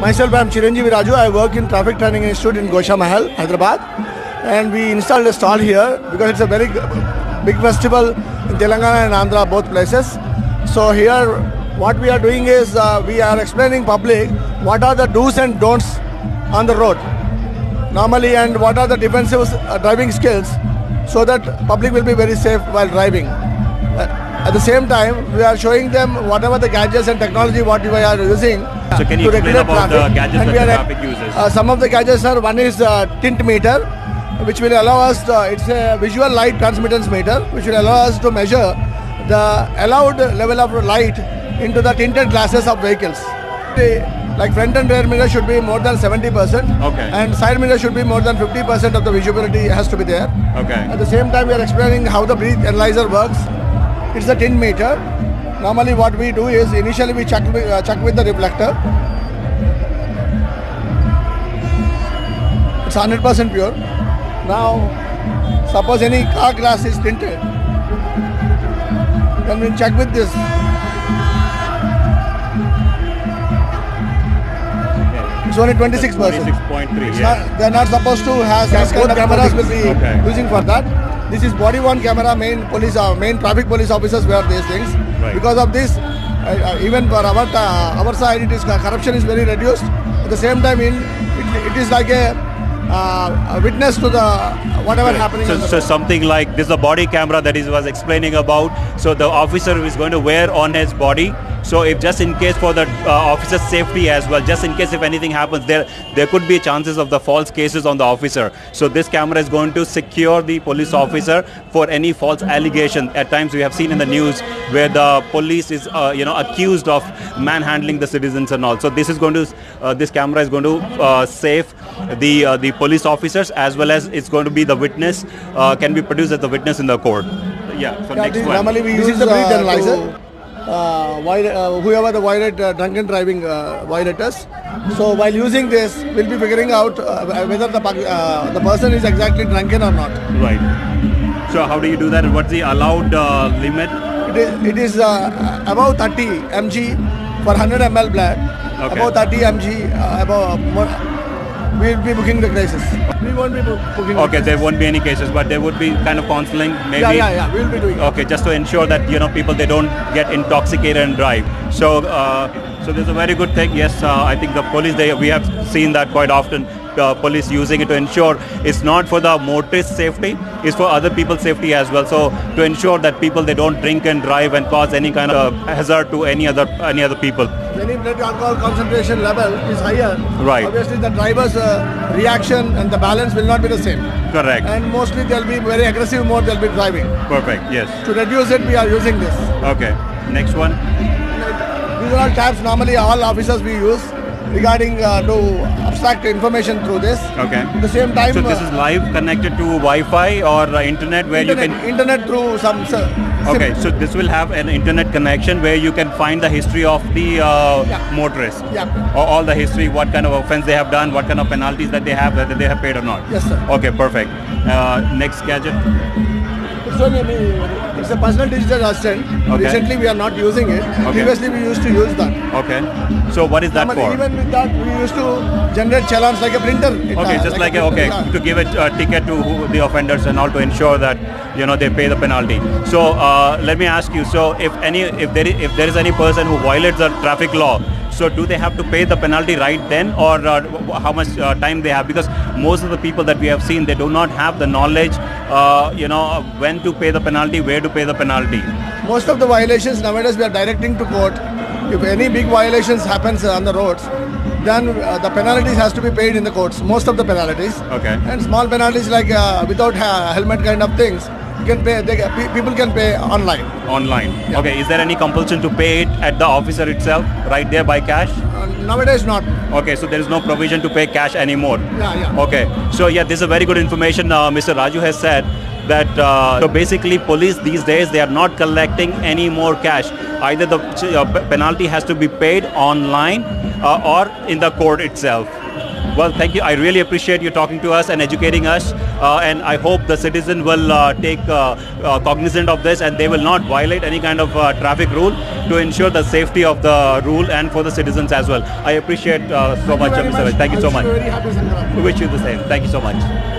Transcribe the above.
Myself, I am Chiranjeevi Raju. I work in Traffic Training Institute in Gosha Mahal, Hyderabad. And we installed a stall here because it's a very big festival in Telangana and Andhra, both places. So here, what we are doing is uh, we are explaining public what are the do's and don'ts on the road normally and what are the defensive uh, driving skills so that public will be very safe while driving. Uh, at the same time, we are showing them whatever the gadgets and technology what we are using. So can you explain about the gadgets And that the traffic uses? Uh, some of the gadgets are one is uh, tint meter, which will allow us. To, it's a visual light transmittance meter, which will allow us to measure the allowed level of light into the tinted glasses of vehicles. The- Like front and rear mirror should be more than 70%. Okay. And side mirror should be more than 50% of the visibility has to be there. Okay. At the same time, we are explaining how the breath analyzer works. It's a tint meter. Normally, what we do is initially we check uh, with the reflector. It's 100% pure. Now, suppose any car glass is tinted, then we check with this. It's only 26%. 26.3. It's Yeah. not, they're not supposed to have this kind of cameras will be Okay. using for that. This is body worn camera. Main police, uh, main traffic police officers wear these things. Right. Because of this, uh, uh, even for our uh, our side, it is corruption is very reduced. At the same time, in it, it is like a, uh, a witness to the whatever happening. So, so something like this is a body camera that he was explaining about. So the officer is going to wear on his body. So if just in case for the uh, officer's safety as well, just in case if anything happens, there there could be chances of the false cases on the officer. So this camera is going to secure the police officer for any false allegation. At times we have seen in the news where the police is uh, you know accused of manhandling the citizens and all. So this is going to uh, this camera is going to uh, save the uh, the police officers as well as it's going to be the witness uh, can be produced as the witness in the court. Yeah. So Yeah, next one. Normally we This use is the breath uh, analyzer. to, uh, viol- uh, whoever the violate uh, drunken driving uh, violators. So while using this, we'll be figuring out uh, whether the uh, the person is exactly drunken or not. Right. So how do you do that? What's the allowed uh, limit? It is, it is uh, above 30 mg for 100 ml blood. Okay. Above 30 mg, uh, above more, we'll be booking the cases. We won't be bo- booking. the Okay, cases. there won't be any cases, but there would be kind of counseling, maybe. Yeah, yeah, yeah. We'll be doing. Okay, just to ensure that you know people they don't get intoxicated and drive. So, uh, so there's a very good thing. Yes, uh, I think the police they we have seen that quite often. Uh, police using it to ensure it's not for the motorist safety, it's for other people's safety as well. So to ensure that people they don't drink and drive and cause any kind of hazard to any other any other people. Any blood alcohol concentration level is higher. Right. Obviously, the driver's uh, reaction and the balance will not be the same. Correct. And mostly they'll be very aggressive mode they'll be driving. Perfect. Yes. To reduce it, we are using this. Okay. Next one. These are all tabs normally all officers we use regarding uh, to abstract information through this. Okay. At the same time, So this uh, is live connected to Wi-Fi or uh, internet where internet, you can. internet through some. Okay, so this will have an internet connection where you can find the history of the uh, Yeah. motorist. Yeah. Or all the history, what kind of offense they have done, what kind of penalties that they have, whether they have paid or not. Yes, sir. Okay, perfect. Uh, next gadget. It's a- it's a personal digital assistant. Okay. Recently, we are not using it. Okay. Previously, we used to use that. Okay. So what is that for? Even with that, we used to generate challans like a printer. Okay, uh, just like, a a, okay, to give a uh, ticket to who, the offenders and all to ensure that you know they pay the penalty. So uh, let me ask you. So if any, if there is, if there is any person who violates the traffic law, so do they have to pay the penalty right then, or uh, how much uh, time they have? Because most of the people that we have seen, they do not have the knowledge, uh, you know, when to pay the penalty, where to pay the penalty. Most of the violations nowadays we are directing to court. If any big violations happens on the roads, then uh, the penalties has to be paid in the courts. Most of the penalties. Okay. And small penalties like uh, without ha- helmet kind of things, you can pay. They, people can pay online. Online. Yeah. Okay. Is there any compulsion to pay it at the officer itself, right there by cash? Uh, nowadays not. Okay, so there is no provision to pay cash anymore. Yeah, yeah. Okay, so yeah, this is a very good information. Uh, Mr. Raju has said that uh, so basically police these days they are not collecting any more cash. Either the uh, penalty has to be paid online uh, or in the court itself. Well, thank you. I really appreciate you talking to us and educating us. Uh, and I hope the citizen will uh, take uh, uh, cognizant of this and they will not violate any kind of uh, traffic rule to ensure the safety of the rule and for the citizens as well. I appreciate uh, so much, very Mr. Thank you so much. you a very happy Sankranti. We wish you the same. Thank you so much.